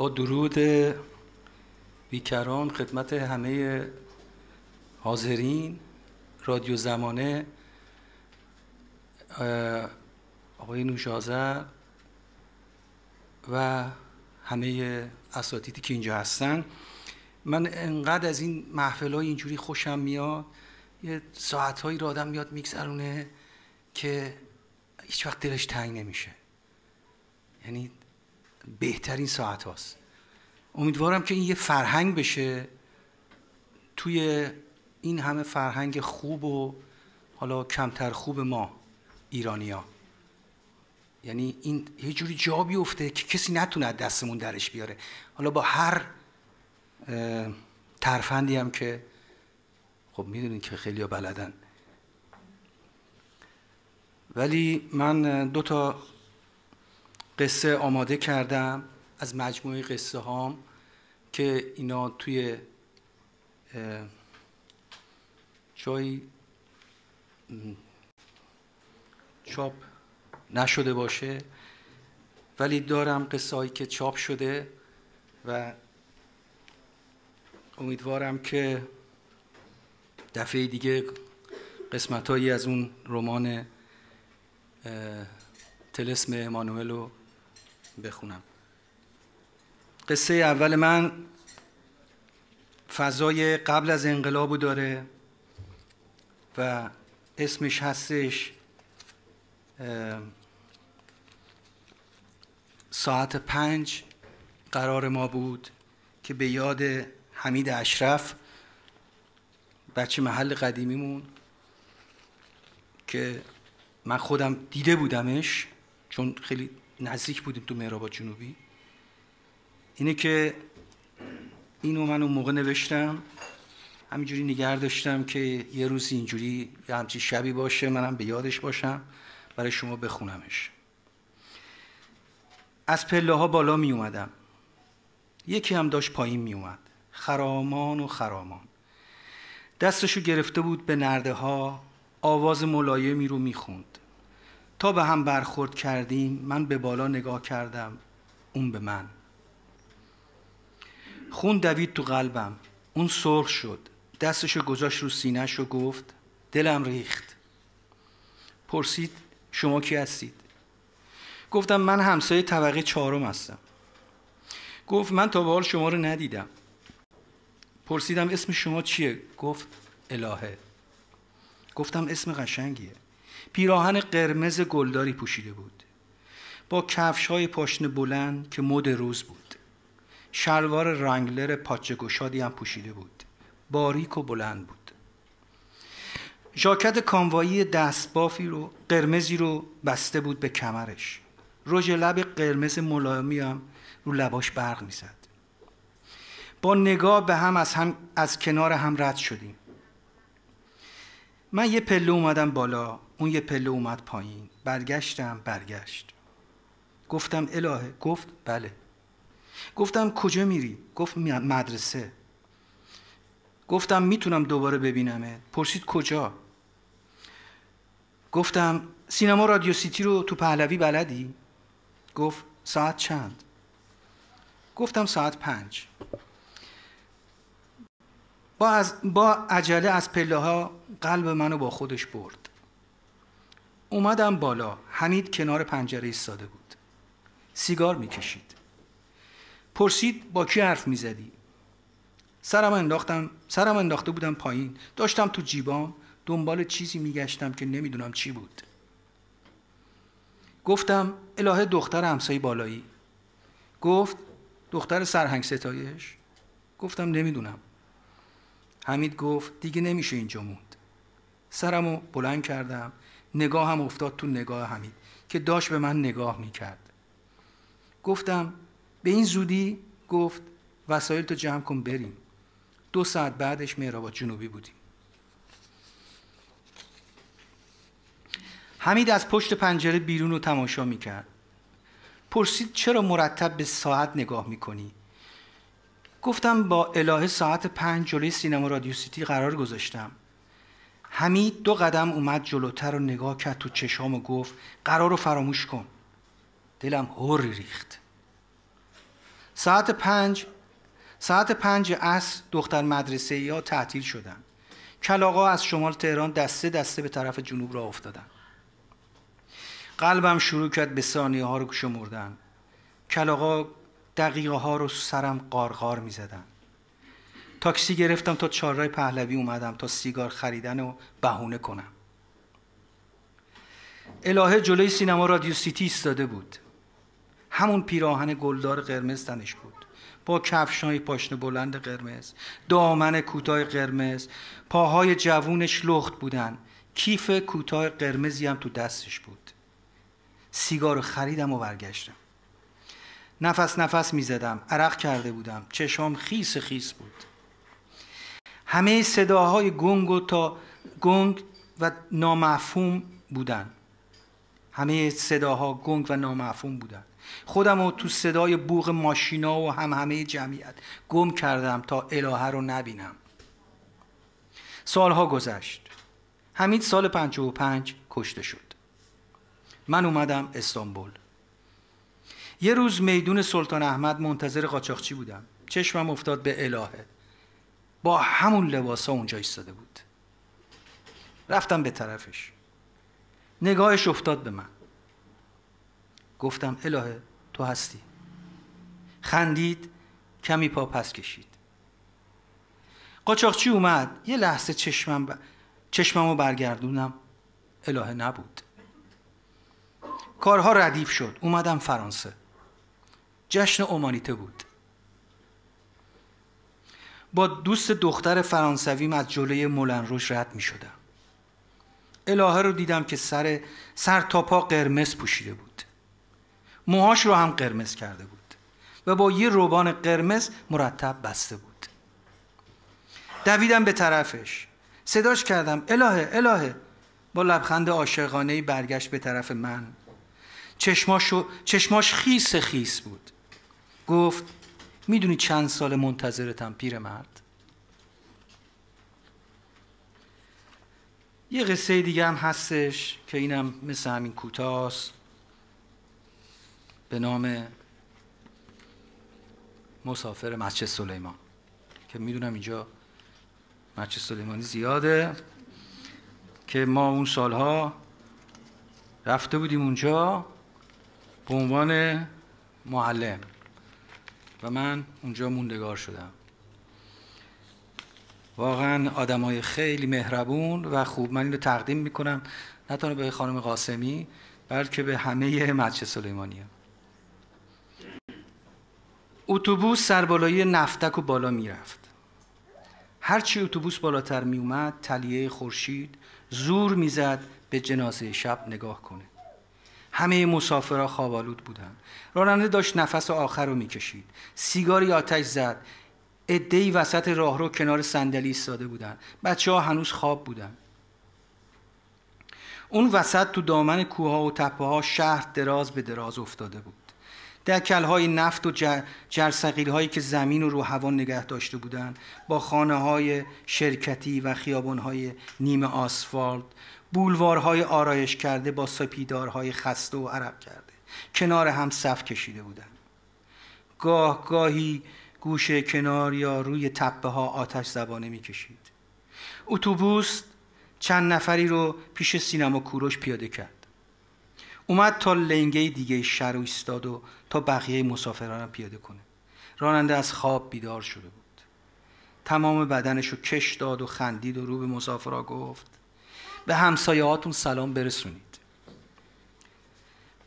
با درود بیکران خدمت همه حاضرین رادیو زمانه آقای نوشازر و همه اساتیدی که اینجا هستن. من انقدر از این محفل های اینجوری خوشم میاد یه ساعت هایی را آدم میاد میگذرونه که هیچ وقت دلش تنگ نمیشه. یعنی بهترین ساعت هاست. امیدوارم که این یه فرهنگ بشه. توی این همه فرهنگ خوب و حالا کمتر خوب ما ایرانیا یعنی این یه جوری جا بیفته که کسی نتونه دستمون درش بیاره. حالا با هر ترفندی هم که خب می‌دونین که خیلی بلدن. ولی من دو تا قصه آماده کردم از مجموعه قصه هام که اینا توی جایی چاپ نشده باشه ولی دارم قصه هایی که چاپ شده و امیدوارم که دفعه دیگه قسمت هایی از اون رمان تلسم امانوئل رو بخونم. قصه اول من فضای قبل از انقلابو داره و اسمش هستش ساعت پنج قرار ما بود که به یاد حمید اشرف بچه محل قدیمیمون که من خودم دیده بودمش چون خیلی نزدیک بودیم تو مهرابا جنوبی اینه که اینو من اون موقع نوشتم همینجوری نگر داشتم که یه روز اینجوری یه همچی شبی باشه منم به یادش باشم برای شما بخونمش. از پله ها بالا می اومدم. یکی هم داشت پایین می اومد. خرامان و خرامان. دستشو گرفته بود به نرده ها آواز ملایمی رو می‌خوند تا به هم برخورد کردیم من به بالا نگاه کردم اون به من. خون دوید تو قلبم. اون سرخ شد. دستشو گذاشت رو سینهش و گفت دلم ریخت. پرسید شما کی هستید؟ گفتم من همسایه طبقه چهارم هستم. گفت من تا به حال شما رو ندیدم. پرسیدم اسم شما چیه؟ گفت الهه. گفتم اسم قشنگیه. پیراهن قرمز گلداری پوشیده بود. با کفش های پاشنه بلند که مد روز بود. شلوار رنگلر پاچه گشادی هم پوشیده بود. باریک و بلند بود. ژاکت کانوایی دستبافی رو قرمزی رو بسته بود به کمرش. رژ لب قرمز ملایمی هم رو لباش برق می‌زد. با نگاه به هم از, هم از کنار هم رد شدیم. من یه پله اومدم بالا اون یه پله اومد پایین. برگشتم برگشت. گفتم الهه. گفت بله. گفتم کجا میری؟ گفت مدرسه. گفتم می‌تونم دوباره ببینمه پرسید کجا؟ گفتم سینما رادیو سیتی رو تو پهلوی بلدی؟ گفت ساعت چند؟ گفتم ساعت پنج. با, از با عجله از پله ها قلب منو با خودش برد. اومدم بالا. حمید کنار پنجره ایستاده بود. سیگار می‌کشید. پرسید با کی حرف می‌زدی؟ سرم انداختم سرم انداخته بودم پایین. داشتم تو جیبام دنبال چیزی میگشتم که نمی‌دونم چی بود. گفتم الهه دختر همسایه بالایی. گفت دختر سرهنگ ستایش؟ گفتم نمی‌دونم. حمید گفت دیگه نمیشه اینجا موند. سرمو بلند کردم نگاهم افتاد تو نگاه حمید که داشت به من نگاه می‌کرد. گفتم به این زودی؟ گفت وسایل تو جمع کن بریم. دو ساعت بعدش مهرآباد جنوبی بودیم. حمید از پشت پنجره بیرون رو تماشا می‌کرد. پرسید چرا مرتب به ساعت نگاه می‌کنی؟ گفتم با الهه ساعت پنج جلوی سینما رادیو سیتی قرار گذاشتم. حمید دو قدم اومد جلوتر و نگاه کرد تو چشام و گفت قرار رو فراموش کن. دلم هر ریخت. ساعت پنج ساعت پنج عصر دختر مدرسه یا تعطیل شدن. کلاقا از شمال تهران دسته دسته به طرف جنوب را افتادن. قلبم شروع کرد به ثانیه ها رو شمردن کلاقا دقیقه ها رو سرم قارقار می زدن. تاکسی گرفتم تا چهارراه پهلوی اومدم تا سیگار خریدن و بهونه کنم. الهه جلوی سینما رادیو سیتی ایستاده بود. همون پیراهن گلدار قرمز تنش بود. با کفشای پاشنه بلند قرمز دامن کوتاه قرمز پاهای جوونش لخت بودن. کیف کوتاه قرمزی هم تو دستش بود. سیگار خریدم و برگشتم. نفس نفس می‌زدم. عرق کرده بودم. چشام خیس خیس بود. همه صداهای گنگ و تا گنگ و نامفهوم بودن. همه صداها گنگ و نامفهوم بودن. خودم رو تو صدای بوغ ماشینا و هم همه جمعیت گم کردم تا الهه رو نبینم. سالها گذشت. حمید سال پنج کشته شد. من اومدم استانبول. یه روز میدون سلطان احمد منتظر قاچاقچی بودم. چشمم افتاد به الهه. با همون لباسا اونجا ایستاده بود. رفتم به طرفش. نگاهش افتاد به من. گفتم الهه تو هستی؟ خندید کمی پا پس کشید. قاچاقچی اومد. یه لحظه چشمم ب... چشممو برگردونم. الهه نبود. کارها ردیف شد. اومدم فرانسه. جشن اومانیته بود. با دوست دختر فرانسویم از جلوی مولن روش رد می شدم. الهه رو دیدم که سر, سر تا پا قرمز پوشیده بود. موهاش رو هم قرمز کرده بود و با یه روبان قرمز مرتب بسته بود. دویدم به طرفش. صداش کردم الهه الهه. با لبخند عاشقانه برگشت به طرف من. چشماشو چشماش خیس خیس بود. گفت می‌دونی چند سال منتظرتم پیرمرد؟ یه قصه دیگه هم هستش که اینم مثل همین کوتاست. به نام مسافر مسجد سلیمان. که می‌دونم اینجا مسجد سلیمانی زیاده که ما اون سالها رفته بودیم اونجا. به عنوان معلم. و من اونجا موندگار شدم. واقعا آدمای خیلی مهربون و خوب. من اینو تقدیم می‌کنم نه تنها به خانم قاسمی بلکه به همه مسجد سلیمانی اتوبوس سربالایی نفتک و بالا می‌رفت. هرچی اتوبوس بالاتر میومد تلیه خورشید زور می‌زد به جنازه شب نگاه کنه. همه مسافرها خوابالود بودند. راننده داشت نفس آخر رو می‌کشید. سیگاری آتش زد. ادهی وسط راهرو کنار صندلی ایستاده بودن بچه ها هنوز خواب بودن اون وسط تو دامن کوها و تپه ها شهر دراز به دراز افتاده بود. دکل های نفت و جرسقیل هایی که زمین رو رو هوا نگه داشته بودند با خانه های شرکتی و خیابان های نیمه آسفالت بولوارهای آرایش کرده با سپیدارهای خسته و عرق کرده. کنار هم صف کشیده بودند. گاه گاهی گوشه کنار یا روی تپه ها آتش زبانه می‌کشید. اتوبوس چند نفری رو پیش سینما کوروش پیاده کرد. اومد تا لنگه دیگه شهر و ایستاد و تا بقیه مسافران پیاده کنه. راننده از خواب بیدار شده بود. تمام بدنش رو کش داد و خندید و رو به مسافرها گفت به همسایهاتون سلام برسونید.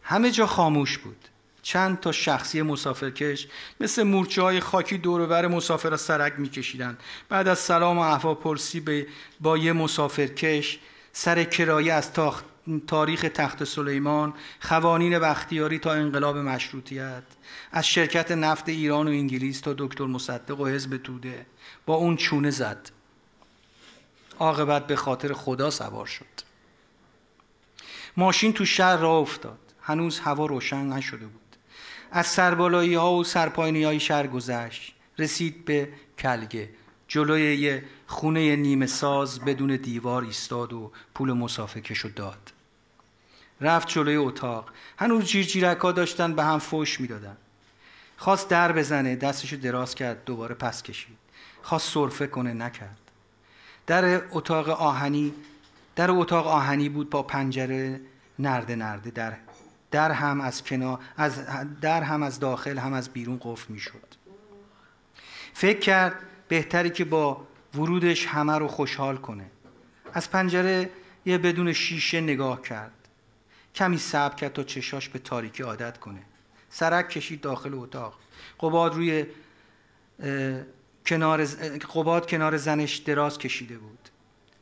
همه جا خاموش بود. چند تا شخصی مسافرکش مثل مورچه های خاکی دورور مسافر را سرک میکشیدند. بعد از سلام و احوال پرسی به با یه مسافرکش سر کرایه از تاخت تاریخ تخت سلیمان خوانین بختیاری تا انقلاب مشروطیت از شرکت نفت ایران و انگلیس تا دکتر مصدق و حزب توده. با اون چونه زد. عاقبت به خاطر خدا سوار شد. ماشین تو شهر راه افتاد. هنوز هوا روشن نشده بود. از سربالایی ها و سرپاینی های شهر گذشت. رسید به کلگه. جلوی یه خونه نیمه ساز بدون دیوار ایستاد و پول مسافکشو داد. رفت جلوی اتاق. هنوز جیرجیرک ها داشتن به هم فوش می‌دادن. خواست در بزنه. دستشو دراز کرد. دوباره پس کشید. خواست سرفه کنه. نکرد. در اتاق آهنی در اتاق آهنی بود با پنجره نرده نرده در در هم از کنار از در هم از داخل هم از بیرون قفل می‌شد. فکر کرد بهتری که با ورودش همه رو خوشحال کنه. از پنجره یه بدون شیشه نگاه کرد. کمی صبر کرد تا چشاش به تاریکی عادت کنه. سرک کشید داخل اتاق. قباد روی کنار قباد کنار زنش دراز کشیده بود.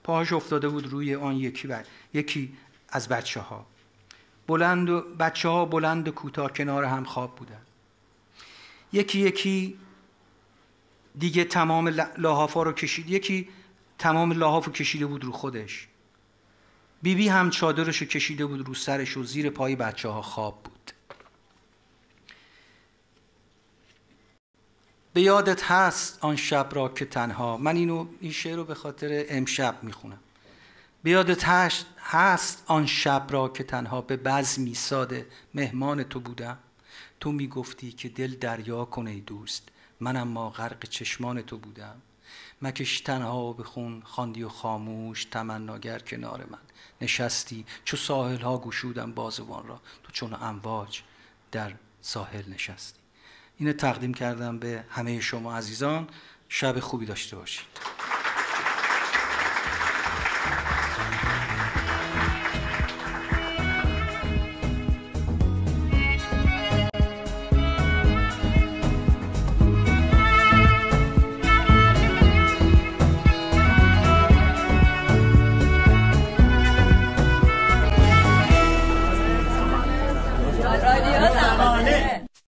پاهاش افتاده بود روی آن یکی و یکی از بچه ها بلند و بچه ها بلند و کوتاه کنار هم خواب بودن یکی یکی دیگه تمام لاحافا رو کشید. یکی تمام لاحاف رو کشیده بود رو خودش. بیبی بی هم چادرش رو کشیده بود رو سرش و زیر پای بچه ها خواب بود. به یادت هست آن شب را که تنها؟ من اینو این شعر رو به خاطر امشب می‌خونم. به یادت هست آن شب را که تنها به بزمی ساده مهمان تو بودم. تو می‌گفتی که دل دریا کنه دوست من اما غرق چشمان تو بودم. مکش تنها بخون خواندی و خاموش تمناگر کنار من. نشستی چو ساحل ها گشودم بازوان را. تو چون امواج در ساحل نشستی. اینو تقدیم کردم به همه شما عزیزان. شب خوبی داشته باشید.